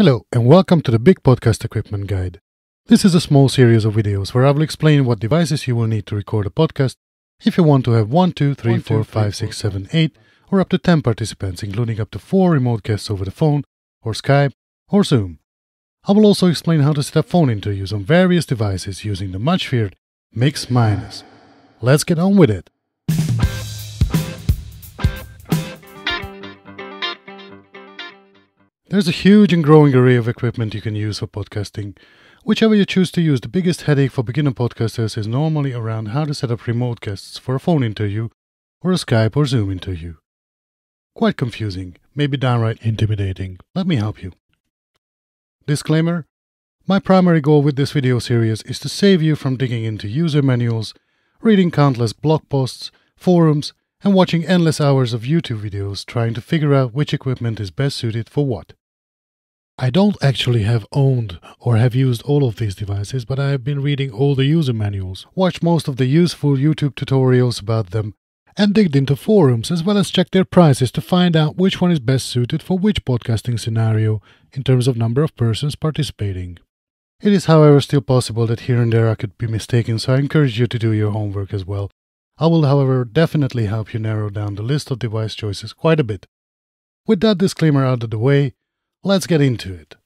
Hello, and welcome to the Big Podcast Equipment Guide. This is a small series of videos where I will explain what devices you will need to record a podcast if you want to have 1, 2, 3, 4, 5, 6, 7, 8, or up to 10 participants, including up to 4 remote guests over the phone, or Skype, or Zoom. I will also explain how to set up phone interviews on various devices using the much feared Mix Minus. Let's get on with it. There's a huge and growing array of equipment you can use for podcasting. Whichever you choose to use, the biggest headache for beginner podcasters is normally around how to set up remote guests for a phone interview or a Skype or Zoom interview. Quite confusing, maybe downright intimidating. Let me help you. Disclaimer My primary goal with this video series is to save you from digging into user manuals, reading countless blog posts, forums, and watching endless hours of YouTube videos trying to figure out which equipment is best suited for what. I don't actually have owned or have used all of these devices, but I have been reading all the user manuals, watched most of the useful YouTube tutorials about them, and digged into forums as well as checked their prices to find out which one is best suited for which podcasting scenario in terms of number of persons participating. It is, however, still possible that here and there I could be mistaken, so I encourage you to do your homework as well. I will, however, definitely help you narrow down the list of device choices quite a bit. With that disclaimer out of the way, Let's get into it.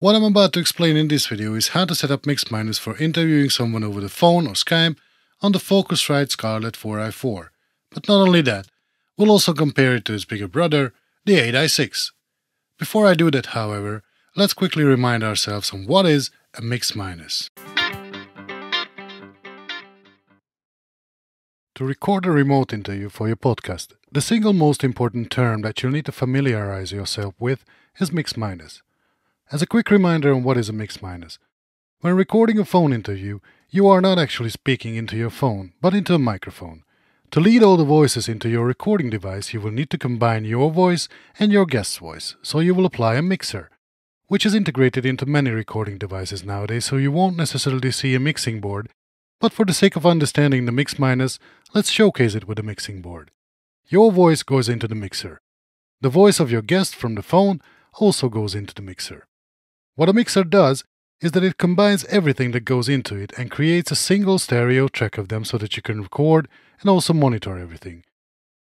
What I'm about to explain in this video is how to set up Mix Minus for interviewing someone over the phone or Skype on the Focusrite Scarlett 4i4. But not only that, we'll also compare it to its bigger brother, the 8i6. Before I do that, however, let's quickly remind ourselves on what is a Mix To record a remote interview for your podcast, the single most important term that you'll need to familiarize yourself with is mix minus. As a quick reminder on what is a mix minus, when recording a phone interview, you are not actually speaking into your phone, but into a microphone. To lead all the voices into your recording device, you will need to combine your voice and your guest's voice, so you will apply a mixer, which is integrated into many recording devices nowadays, so you won't necessarily see a mixing board but for the sake of understanding the mix minus, let's showcase it with a mixing board. Your voice goes into the mixer. The voice of your guest from the phone also goes into the mixer. What a mixer does is that it combines everything that goes into it and creates a single stereo track of them so that you can record and also monitor everything.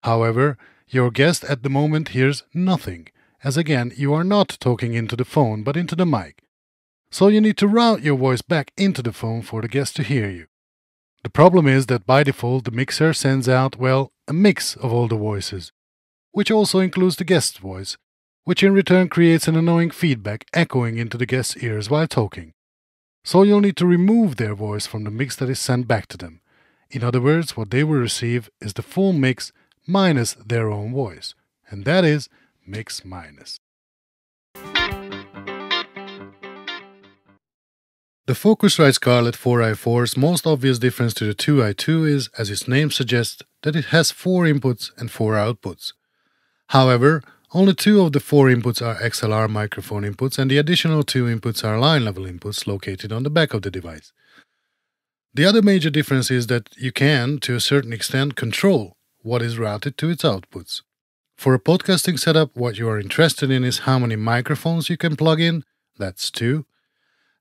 However, your guest at the moment hears nothing, as again, you are not talking into the phone but into the mic. So you need to route your voice back into the phone for the guest to hear you. The problem is that by default the mixer sends out, well, a mix of all the voices, which also includes the guest's voice, which in return creates an annoying feedback echoing into the guest's ears while talking. So you'll need to remove their voice from the mix that is sent back to them. In other words, what they will receive is the full mix minus their own voice, and that is mix minus. The Focusrite Scarlett 4i4's most obvious difference to the 2i2 is, as its name suggests, that it has 4 inputs and 4 outputs. However, only two of the four inputs are XLR microphone inputs and the additional two inputs are line level inputs located on the back of the device. The other major difference is that you can, to a certain extent, control what is routed to its outputs. For a podcasting setup, what you are interested in is how many microphones you can plug in, that's two,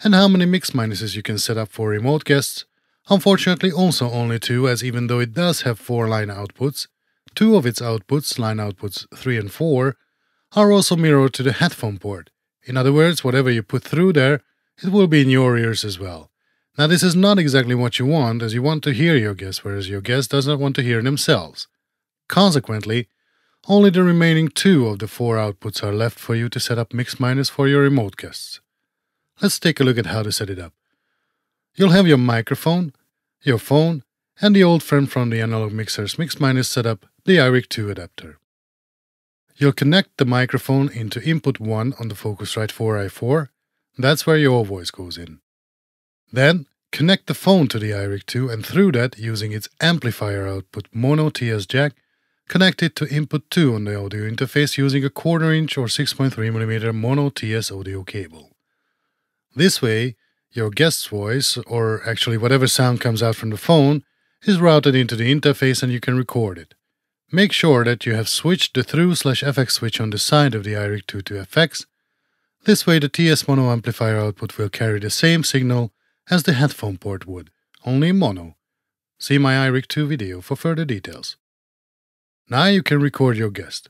and how many mix minuses you can set up for remote guests. Unfortunately also only two as even though it does have four line outputs, two of its outputs, line outputs 3 and 4, are also mirrored to the headphone port. In other words, whatever you put through there, it will be in your ears as well. Now this is not exactly what you want as you want to hear your guests whereas your guest does not want to hear themselves. Consequently, only the remaining two of the four outputs are left for you to set up mix minus for your remote guests. Let's take a look at how to set it up. You'll have your microphone, your phone, and the old friend from the analog mixers Mix Minus setup, the iRig 2 adapter. You'll connect the microphone into input 1 on the Focusrite 4i4, that's where your voice goes in. Then, connect the phone to the iRig 2 and through that, using its amplifier output mono TS jack, connect it to input 2 on the audio interface using a quarter inch or 6.3mm mono TS audio cable. This way, your guest's voice, or actually whatever sound comes out from the phone, is routed into the interface and you can record it. Make sure that you have switched the through slash FX switch on the side of the iRig2 to FX. This way the TS mono amplifier output will carry the same signal as the headphone port would, only mono. See my iRig2 video for further details. Now you can record your guest.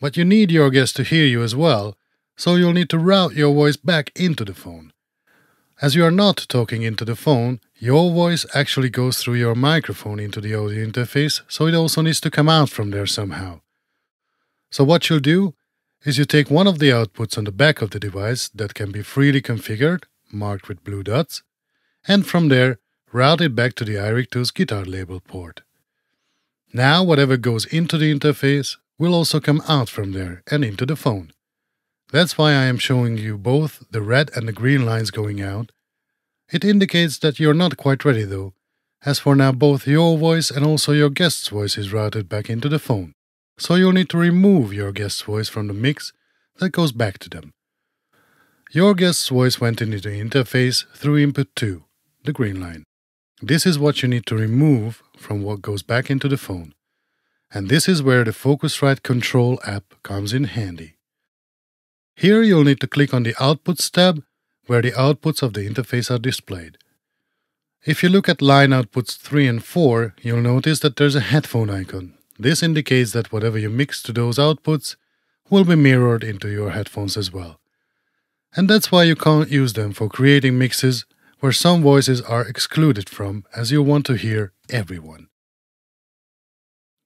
But you need your guest to hear you as well, so you'll need to route your voice back into the phone. As you are not talking into the phone, your voice actually goes through your microphone into the audio interface, so it also needs to come out from there somehow. So, what you'll do is you take one of the outputs on the back of the device that can be freely configured, marked with blue dots, and from there route it back to the iRig2's guitar label port. Now, whatever goes into the interface will also come out from there and into the phone. That's why I am showing you both the red and the green lines going out. It indicates that you're not quite ready though, as for now both your voice and also your guest's voice is routed back into the phone, so you'll need to remove your guest's voice from the mix that goes back to them. Your guest's voice went into the interface through input 2, the green line. This is what you need to remove from what goes back into the phone. And this is where the Focusrite Control app comes in handy. Here you'll need to click on the Outputs tab, where the outputs of the interface are displayed. If you look at line outputs 3 and 4, you'll notice that there's a headphone icon. This indicates that whatever you mix to those outputs will be mirrored into your headphones as well. And that's why you can't use them for creating mixes where some voices are excluded from, as you want to hear everyone.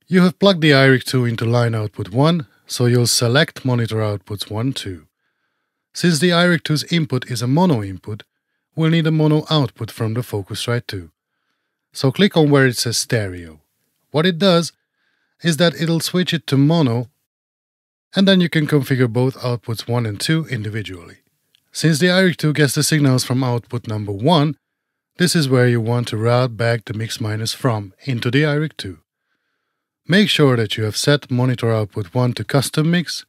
You have plugged the iRig2 into line output 1, so you'll select monitor outputs 1, 2. Since the iRig2's input is a mono input, we'll need a mono output from the Focusrite 2. So click on where it says stereo. What it does is that it'll switch it to mono, and then you can configure both outputs 1 and 2 individually. Since the iRig2 gets the signals from output number 1, this is where you want to route back the mix minus from into the iRig2. Make sure that you have set monitor output 1 to custom mix.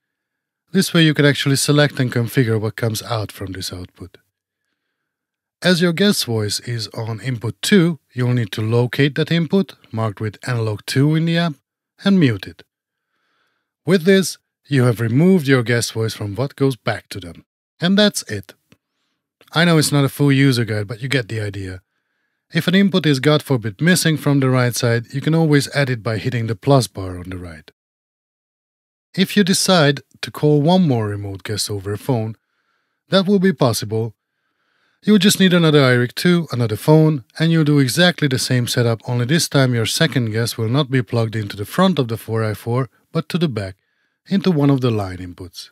This way you can actually select and configure what comes out from this output. As your guest voice is on input 2, you'll need to locate that input, marked with analog 2 in the app, and mute it. With this, you have removed your guest voice from what goes back to them. And that's it. I know it's not a full user guide, but you get the idea. If an input is God forbid missing from the right side, you can always add it by hitting the plus bar on the right. If you decide to call one more remote guest over a phone, that will be possible. You'll just need another iRig2, another phone, and you'll do exactly the same setup, only this time your second guest will not be plugged into the front of the 4i4, but to the back, into one of the line inputs.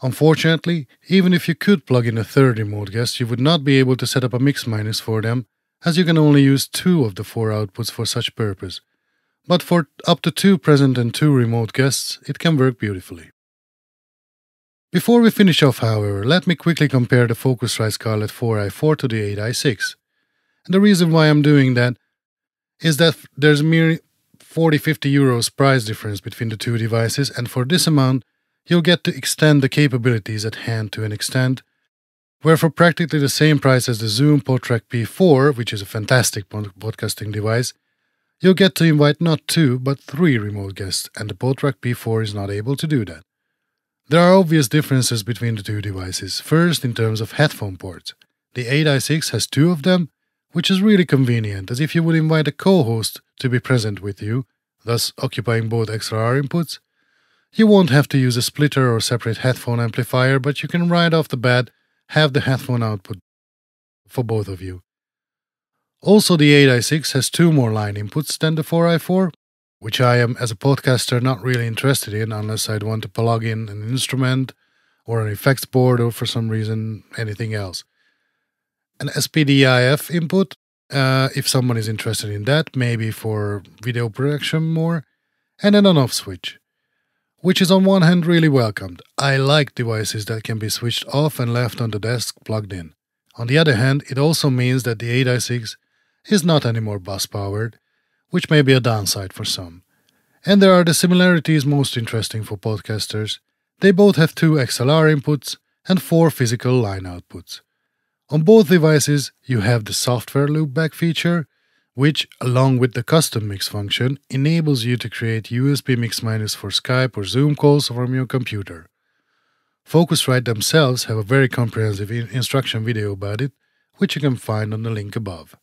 Unfortunately, even if you could plug in a third remote guest, you would not be able to set up a mix minus for them, as you can only use two of the four outputs for such purpose. But for up to two present and two remote guests, it can work beautifully. Before we finish off, however, let me quickly compare the Focusrite Scarlett 4i4 to the 8i6. And the reason why I'm doing that is that there's mere 40 50 euros price difference between the two devices, and for this amount, you'll get to extend the capabilities at hand to an extent where for practically the same price as the Zoom PodTrak P4, which is a fantastic podcasting device, you'll get to invite not two, but three remote guests, and the PodTrak P4 is not able to do that. There are obvious differences between the two devices. First, in terms of headphone ports. The 8i6 has two of them, which is really convenient, as if you would invite a co host to be present with you, thus occupying both XLR inputs. You won't have to use a splitter or separate headphone amplifier, but you can right off the bat have the headphone output for both of you. Also, the 8i6 has two more line inputs than the 4i4, which I am, as a podcaster, not really interested in unless I'd want to plug in an instrument or an effects board or for some reason anything else. An SPDIF input, uh, if someone is interested in that, maybe for video production more, and an on off switch which is on one hand really welcomed. I like devices that can be switched off and left on the desk plugged in. On the other hand, it also means that the 8i6 is not anymore bus powered, which may be a downside for some. And there are the similarities most interesting for podcasters. They both have two XLR inputs and four physical line outputs. On both devices, you have the software loopback feature, which, along with the custom mix function, enables you to create USB mix minus for Skype or Zoom calls from your computer. Focusrite themselves have a very comprehensive instruction video about it, which you can find on the link above.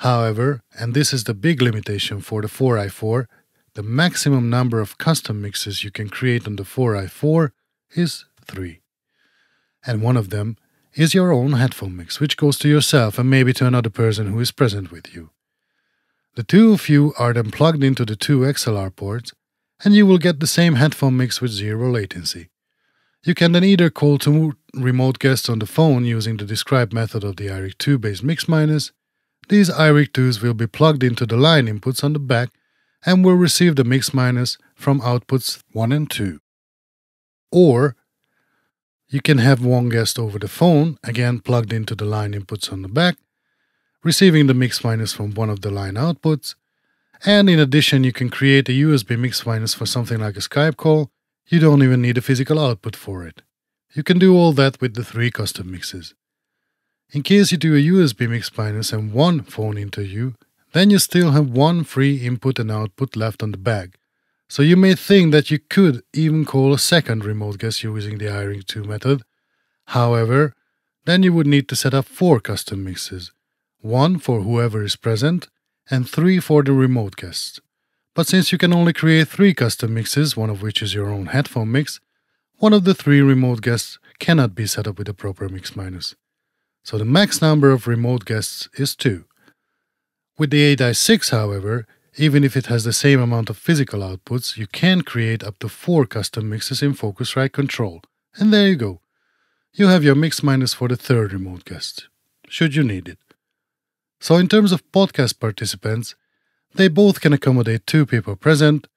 However, and this is the big limitation for the 4i4, the maximum number of custom mixes you can create on the 4i4 is 3. And one of them is your own headphone mix, which goes to yourself and maybe to another person who is present with you. The two of you are then plugged into the two XLR ports, and you will get the same headphone mix with zero latency. You can then either call two remote guests on the phone using the described method of the iRig 2 based mix minus. These iRig 2s will be plugged into the line inputs on the back and will receive the mix minus from outputs 1 and 2. Or you can have one guest over the phone, again plugged into the line inputs on the back, receiving the mix minus from one of the line outputs. And in addition, you can create a USB mix minus for something like a Skype call. You don't even need a physical output for it. You can do all that with the three custom mixes. In case you do a USB mix minus and one phone interview, then you still have one free input and output left on the bag. So you may think that you could even call a second remote guest using the iRig 2 method. However, then you would need to set up four custom mixes, one for whoever is present and three for the remote guests. But since you can only create three custom mixes, one of which is your own headphone mix, one of the three remote guests cannot be set up with a proper mix minus. So the max number of remote guests is two. With the 8i6, however, even if it has the same amount of physical outputs, you can create up to 4 custom mixes in Focusrite Control. And there you go. You have your mix minus for the third remote guest, should you need it. So in terms of podcast participants, they both can accommodate two people present,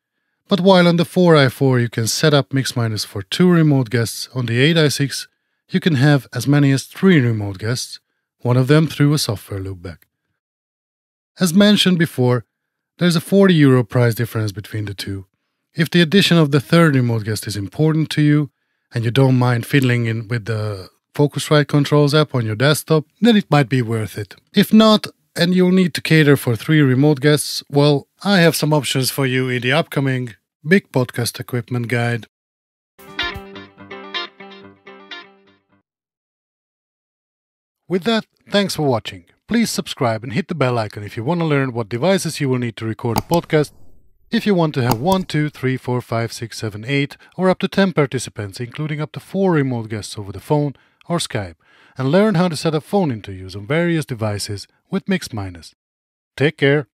but while on the 4i4 you can set up mix minus for two remote guests, on the 8i6 you can have as many as three remote guests, one of them through a software loopback. As mentioned before, there's a 40 euro price difference between the two. If the addition of the third remote guest is important to you, and you don't mind fiddling in with the Focusrite Controls app on your desktop, then it might be worth it. If not, and you'll need to cater for three remote guests, well, I have some options for you in the upcoming Big Podcast Equipment Guide. With that, thanks for watching. Please subscribe and hit the bell icon if you want to learn what devices you will need to record a podcast. If you want to have 1, 2, 3, 4, 5, 6, 7, 8, or up to 10 participants, including up to 4 remote guests over the phone or Skype, and learn how to set up phone interviews on various devices with Mix Minus. Take care.